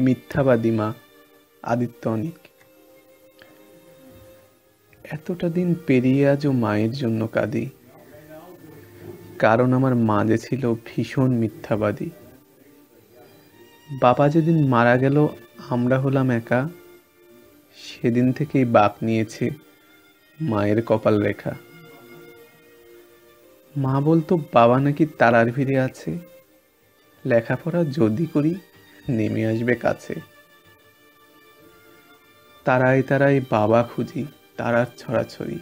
মিথ্যাবাদী মা আদিত্য অনিক। এতটা দিন পেরিয়ে আজও মায়ের জন্য কাঁদি। কারণ আমার মা যে ছিল ভীষণ মিথ্যাবাদী। বাবা যেদিন মারা গেল, আমরা হলাম একা। সেদিন থেকেই বাপ নিয়েছে মায়ের কপাল রেখা। মা বলতো, বাবা নাকি তারার ভিড়ে আছে। লেখাপড়া যদি করি নেমে আসবে কাছে। তারাই তারাই বাবা খুঁজি, তারার ছড়াছড়ি।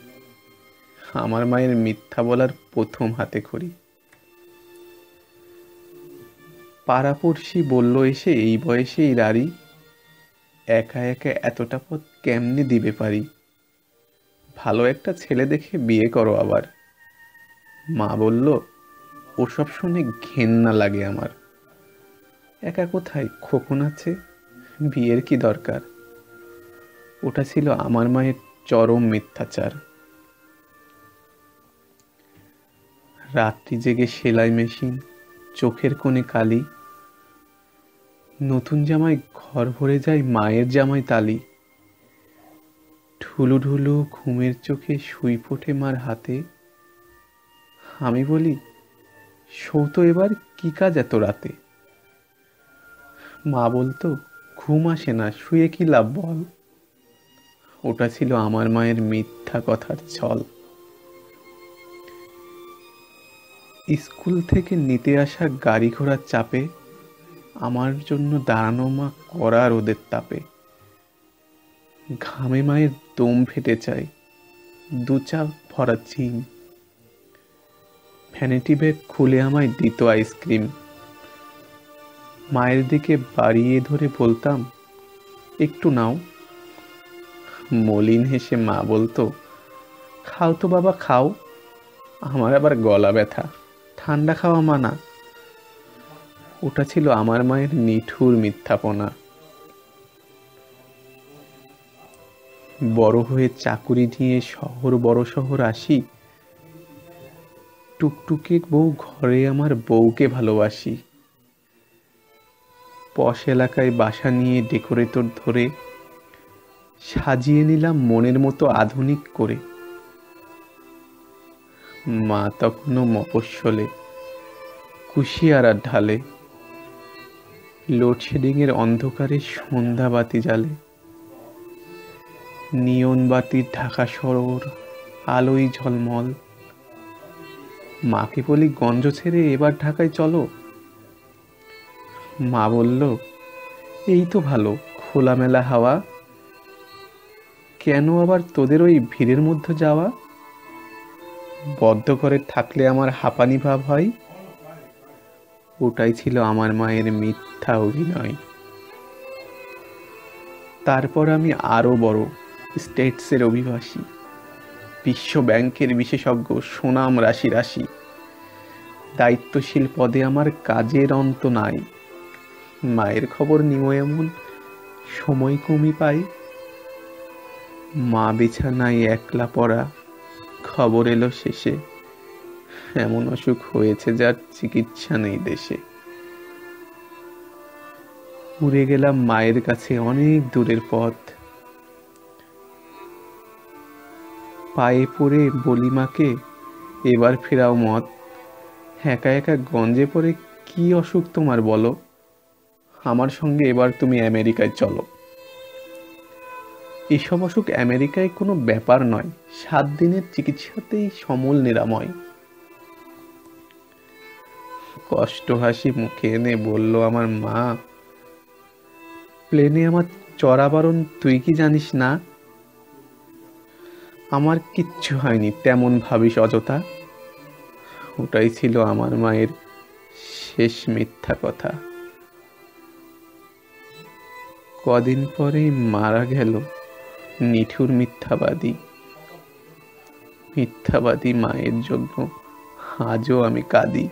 আমার মায়ের মিথ্যা বলার প্রথম হাতে খড়ি। পাড়াপড়শি বলল, এসে এই বয়সে এই রাড়ি। একা একা এতটা পথ কেমনে দিবে পারি? ভালো একটা ছেলে দেখে বিয়ে করো আবার। মা বলল, ওসব শুনে ঘেন্না লাগে আমার। একা কোথায়? খোকন আছে? বিয়ের কি দরকার? ওটা ছিল আমার মায়ের চরম মিথ্যাচার। রাত্রি জেগে সেলাই মেশিন, চোখের কোণে কালি। নতুন জামাই ঘর ভরে যায় মায়ের জামাই তালি। ঢুলু ঢুলু ঘুমের চোখে শুই ফোটে মার হাতে। আমি বলি সৌত এবার, কি কাজ এত রাতে? মা বলতো, ঘুম আসে না, শুয়ে কি লাভ বল? ওটা ছিল আমার মায়ের মিথ্যা কথার ছল। স্কুল থেকে নিতে আসা গাড়ি ঘোড়ার চাপে আমার জন্য দাঁড়ানো মা করা রোদের তাপে। ঘামে মায়ের দম ফেটে চায় দু চাপ ভরা চিন। ভ্যানিটি ব্যাগ খুলে আমায় দিত আইসক্রিম। মায়ের দিকে বাড়িয়ে ধরে বলতাম, একটু নাও। মলিন হেসে মা বলতো, খাও তো বাবা, খাও। আমার আবার গলা ব্যথা, ঠান্ডা খাওয়া মানা। ওটা ছিল আমার মায়ের নিঠুর মিথ্যাপনা। বড় হয়ে চাকুরি নিয়ে শহর, বড় শহর আসি। টুকটুকে বউ ঘরে আমার বউকে ভালোবাসি। পশ এলাকায় বাসা নিয়ে ডেকোরেটর ধরে সাজিয়ে নিলাম মনের মতো আধুনিক করে। মা তখনও মফস্বলে, কুশিয়ারার ঢালে, লোডশেডিংয়ের অন্ধকারে সন্ধ্যা বাতি জ্বালে। নিয়ন বাতির ঢাকা সরোর আলোই ঝলমল। মাকে বলি, গঞ্জ ছেড়ে এবার ঢাকায় চলো। মা বলল, এই তো ভালো, খোলামেলা হাওয়া। কেন আবার তোদের ওই ভিড়ের মধ্যে যাওয়া? বদ্ধ করে থাকলে আমার হাঁপানি ভাব হয়। ওটাই ছিল আমার মায়ের মিথ্যা অভিনয়। তারপর আমি আরও বড় স্টেটসের অভিবাসী। বিশ্ব ব্যাংকের বিশেষজ্ঞ সুনাম রাশি রাশি। দায়িত্বশীল পদে আমার কাজের অন্ত নাই। মায়ের খবর নিও এমন। সময় কমই পাই। মা বিছানায় একলা পড়া। খবর এলো শেষে। এমন অসুখ হয়েছে যার চিকিৎসা নেই দেশে। উড়ে গেলাম মায়ের কাছে অনেক দূরের পথ। পায়ে পড়ে বলি মাকে, এবার ফেরাও মত একা একা গঞ্জে পড়ে কি অসুখ তোমার বলো? আমার সঙ্গে এবার তুমি আমেরিকায় চলো। এসব অসুখ আমেরিকায় কোনো ব্যাপার নয়। সাত দিনের চিকিৎসাতেই সমল নিরাময়। কষ্ট হাসি মুখে এনে বলল আমার মা, প্লেনে আমার চড়াবারণ তুই কি জানিস না? আমার কিচ্ছু হয়নি, তেমন ভাবিস অযথা। ওটাই ছিল আমার মায়ের শেষ মিথ্যা কথা। কদিন পরে মারা গেল নিঠুর মিথ্যাবাদী। মিথ্যাবাদী মায়ের জন্য আজও আমি কাঁদি।